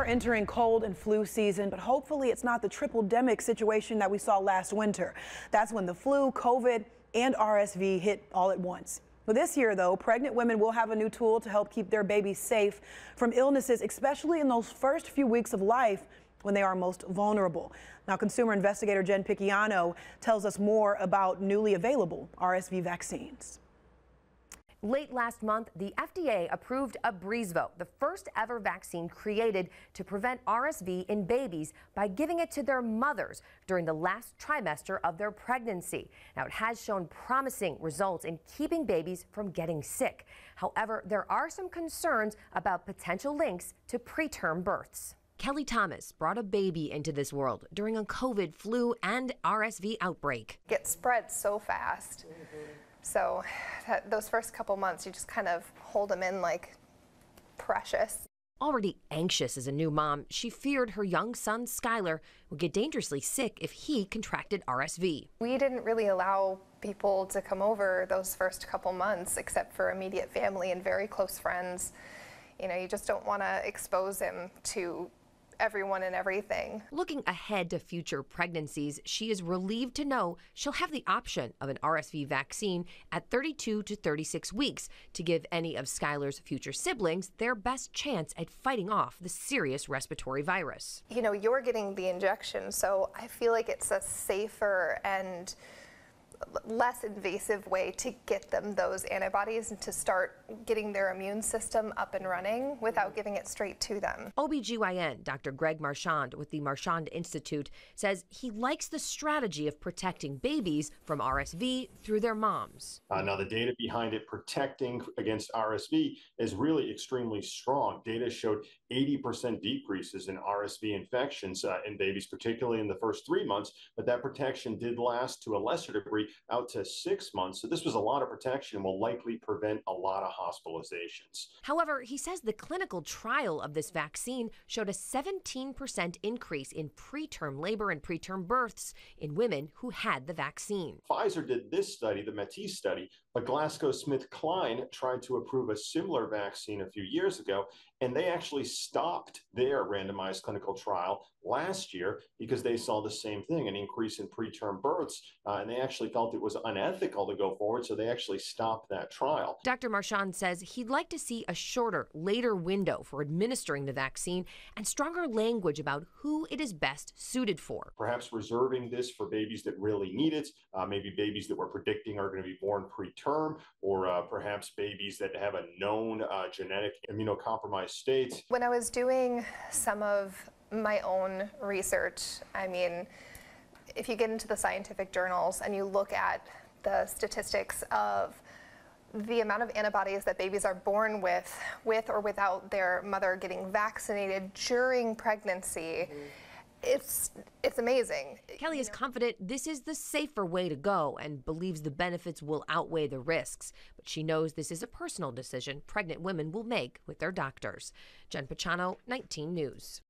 We're entering cold and flu season, but hopefully it's not the triple demic situation that we saw last winter. That's when the flu, COVID, and RSV hit all at once. Well, this year, though, pregnant women will have a new tool to help keep their babies safe from illnesses, especially in those first few weeks of life when they are most vulnerable. Now, consumer investigator Jen Picciano tells us more about newly available RSV vaccines. Late last month, the FDA approved Abrysvo, the first ever vaccine created to prevent RSV in babies by giving it to their mothers during the last trimester of their pregnancy. Now, it has shown promising results in keeping babies from getting sick. However, there are some concerns about potential links to preterm births. Kelly Thomas brought a baby into this world during a COVID, flu, and RSV outbreak. It spread so fast. So that, those first couple months, you just kind of hold them in like precious. Already anxious as a new mom, she feared her young son, Skylar, would get dangerously sick if he contracted RSV. We didn't really allow people to come over those first couple months except for immediate family and very close friends. You know, you just don't want to expose him to everyone and everything. Looking ahead to future pregnancies, she is relieved to know she'll have the option of an RSV vaccine at 32 to 36 weeks to give any of Skylar's future siblings their best chance at fighting off the serious respiratory virus. You know, you're getting the injection, so I feel like it's a safer and less invasive way to get them those antibodies and to start getting their immune system up and running without giving it straight to them. OBGYN Dr. Greg Marchand with the Marchand Institute says he likes the strategy of protecting babies from RSV through their moms. Uh, now, the data behind it protecting against RSV is really extremely strong. Data showed 80% decreases in RSV infections uh, in babies, particularly in the first three months, but that protection did last to a lesser degree out to six months. So this was a lot of protection and will likely prevent a lot of hospitalizations. However, he says the clinical trial of this vaccine showed a 17% increase in preterm labor and preterm births in women who had the vaccine. Pfizer did this study, the Matisse study, but GlaxoSmithKline tried to approve a similar vaccine a few years ago, and they actually stopped their randomized clinical trial last year because they saw the same thing an increase in preterm births, uh, and they actually felt it was unethical to go forward, so they actually stopped that trial. Dr. Marchand says he'd like to see a shorter, later window for administering the vaccine and stronger language about who it is best suited for. Perhaps reserving this for babies that really need it, uh, maybe babies that we're predicting are going to be born preterm, or uh, perhaps babies that have a known uh, genetic immunocompromised state. When I was doing some of my own research, I mean, if you get into the scientific journals and you look at the statistics of the amount of antibodies that babies are born with, with or without their mother getting vaccinated during pregnancy, mm-hmm. it's it's amazing. Kelly is confident this is the safer way to go and believes the benefits will outweigh the risks. But she knows this is a personal decision pregnant women will make with their doctors. Jen Picciano, 19 News.